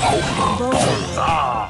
好子啊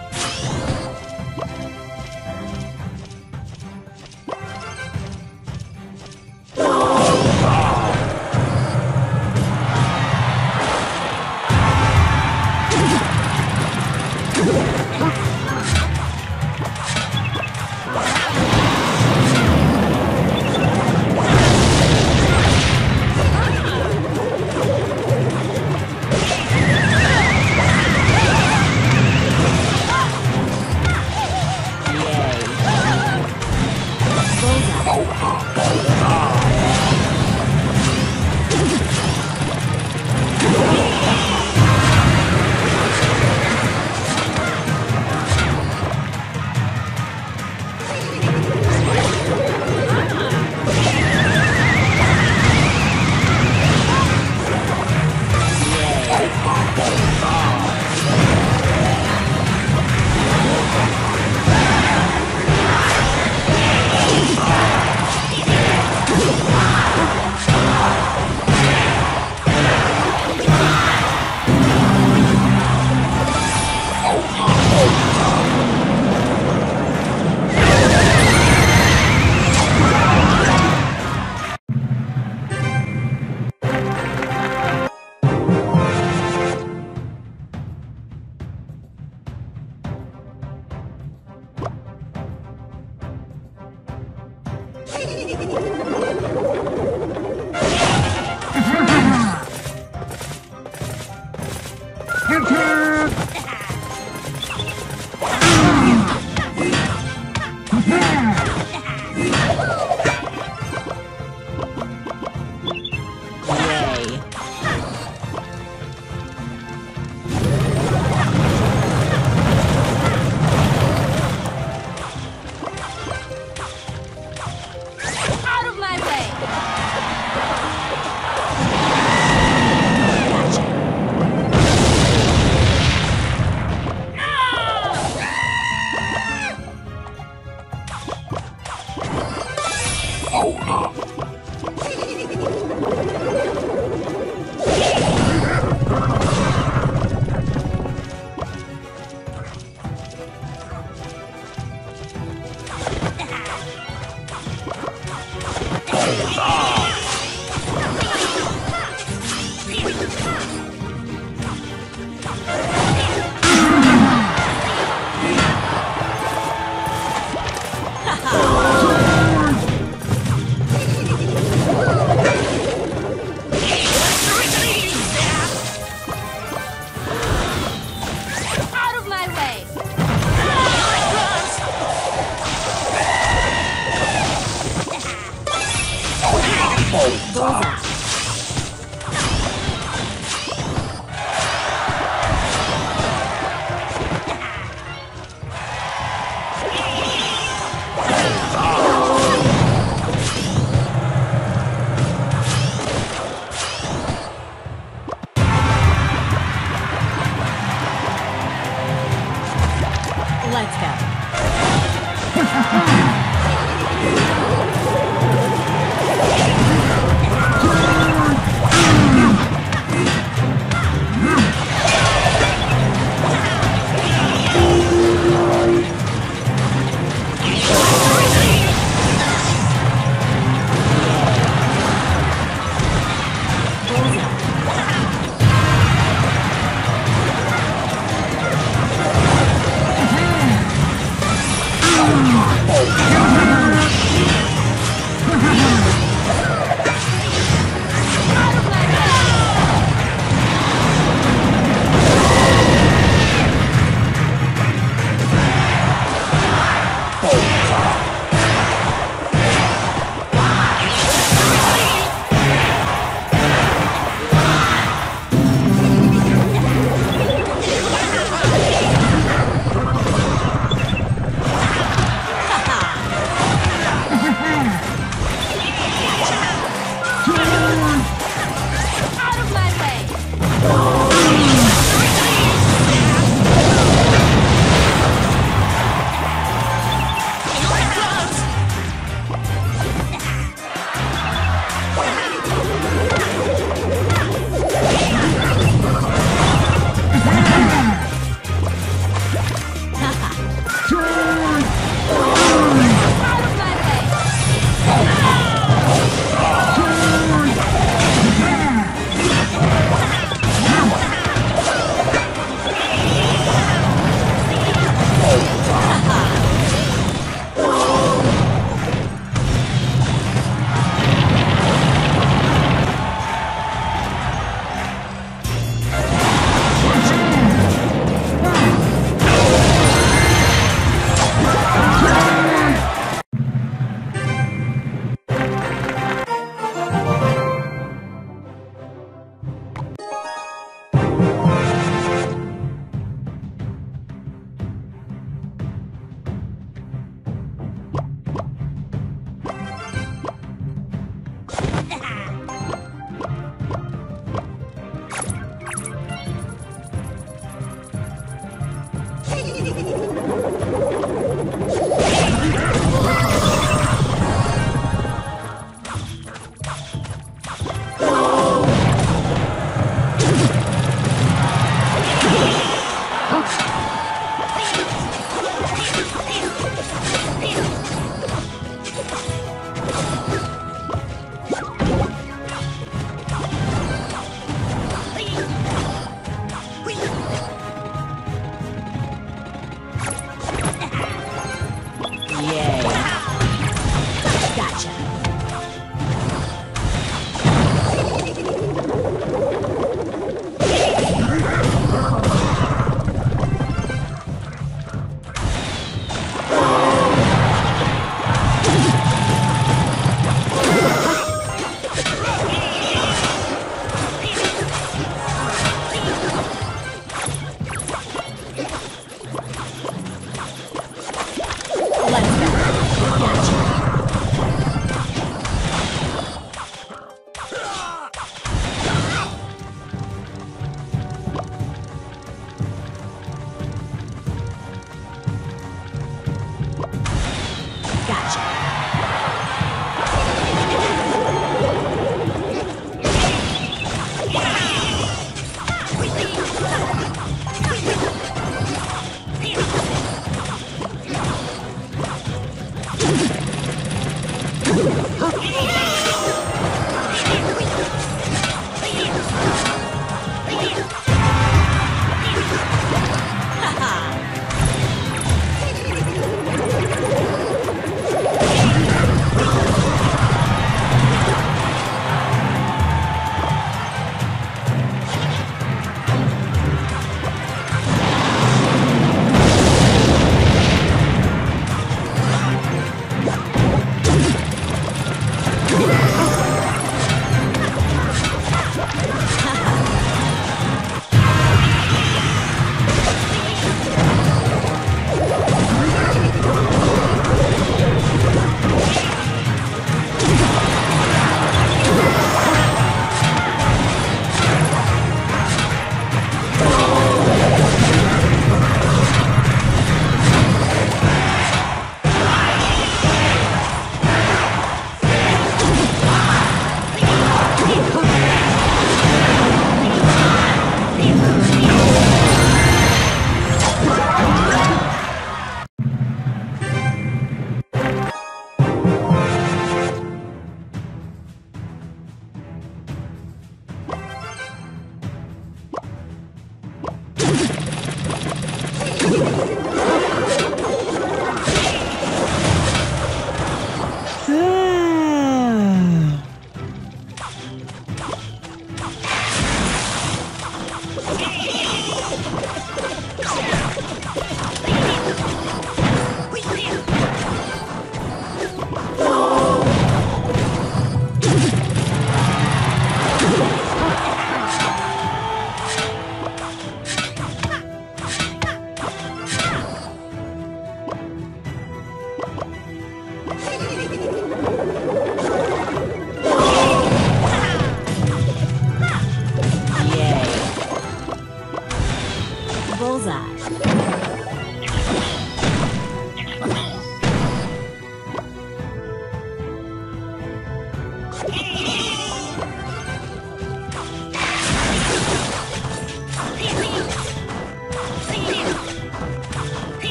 ハハハハ!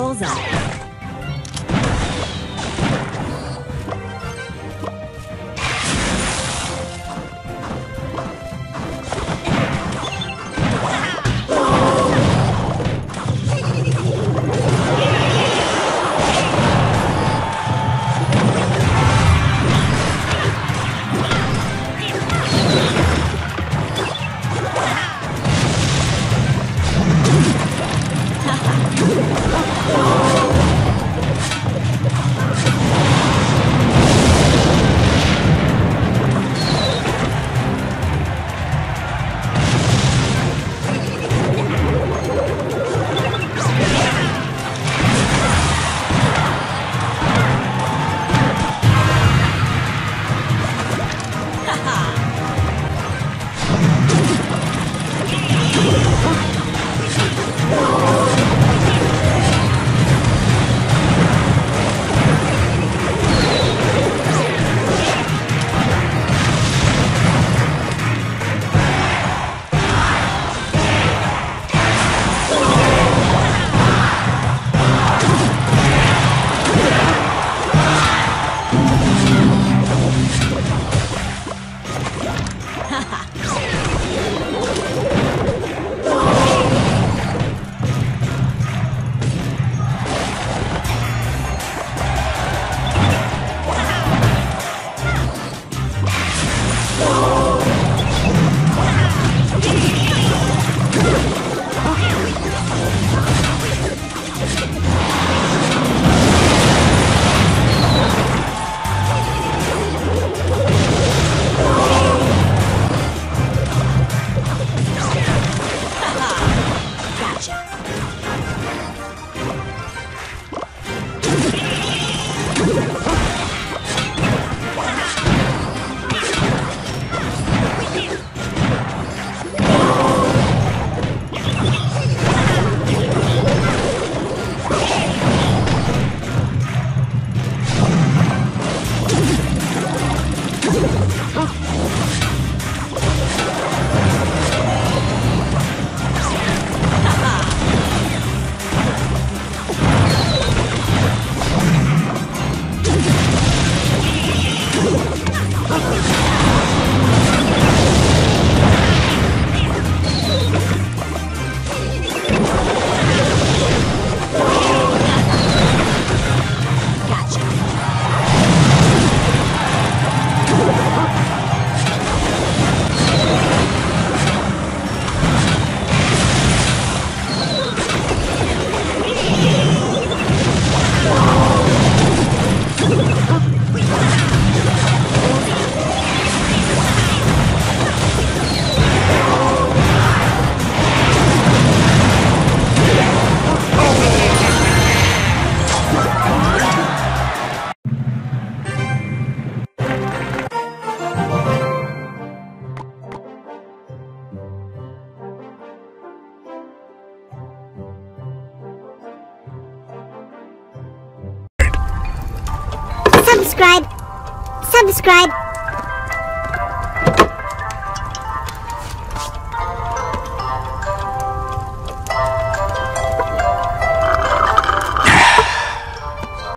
Bullseye.